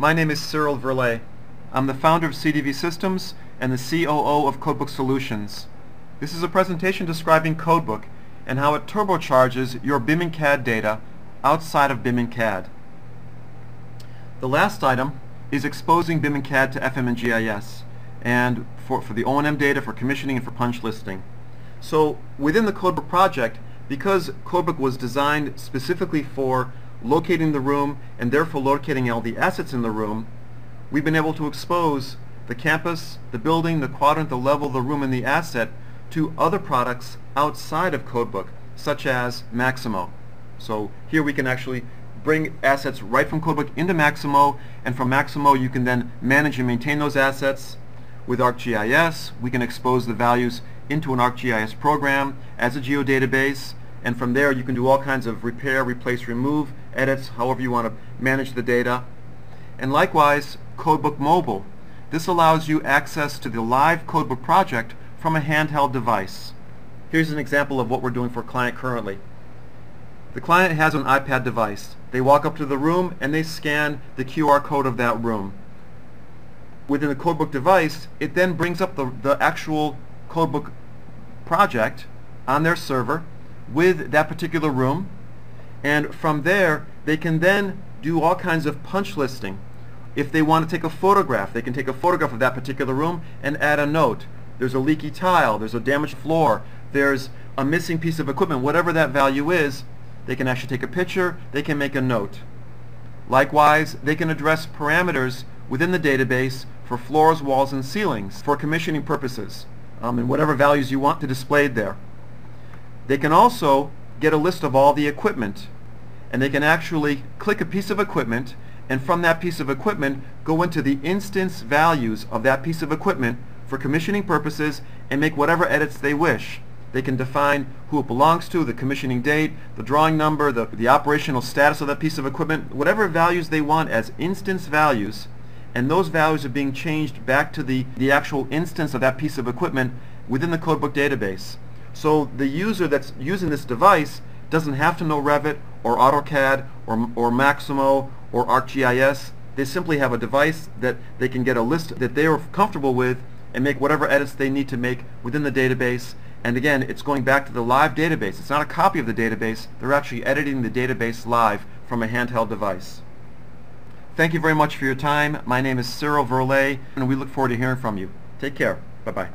My name is Cyril Verlet. I'm the founder of CDV Systems and the COO of Codebook Solutions. This is a presentation describing Codebook and how it turbocharges your BIM and CAD data outside of BIM and CAD. The last item is exposing BIM and CAD to FM and GIS and for, for the O&M data, for commissioning, and for punch listing. So within the Codebook project, because Codebook was designed specifically for locating the room and therefore locating all the assets in the room, we've been able to expose the campus, the building, the quadrant, the level, the room, and the asset to other products outside of Codebook, such as Maximo. So here we can actually bring assets right from Codebook into Maximo, and from Maximo you can then manage and maintain those assets. With ArcGIS, we can expose the values into an ArcGIS program as a geodatabase, and from there you can do all kinds of repair, replace, remove, edits, however you want to manage the data. And likewise, Codebook Mobile. This allows you access to the live Codebook project from a handheld device. Here's an example of what we're doing for a client currently. The client has an iPad device. They walk up to the room and they scan the QR code of that room. Within the Codebook device, it then brings up the, the actual Codebook project on their server with that particular room and from there they can then do all kinds of punch listing. If they want to take a photograph, they can take a photograph of that particular room and add a note. There's a leaky tile, there's a damaged floor, there's a missing piece of equipment, whatever that value is, they can actually take a picture, they can make a note. Likewise, they can address parameters within the database for floors, walls, and ceilings for commissioning purposes um, and whatever values you want to display there. They can also get a list of all the equipment and they can actually click a piece of equipment and from that piece of equipment go into the instance values of that piece of equipment for commissioning purposes and make whatever edits they wish. They can define who it belongs to, the commissioning date, the drawing number, the, the operational status of that piece of equipment, whatever values they want as instance values, and those values are being changed back to the, the actual instance of that piece of equipment within the Codebook database. So the user that's using this device doesn't have to know Revit or AutoCAD or, or Maximo or ArcGIS. They simply have a device that they can get a list that they are comfortable with and make whatever edits they need to make within the database. And again, it's going back to the live database. It's not a copy of the database. They're actually editing the database live from a handheld device. Thank you very much for your time. My name is Cyril Verlet, and we look forward to hearing from you. Take care. Bye-bye.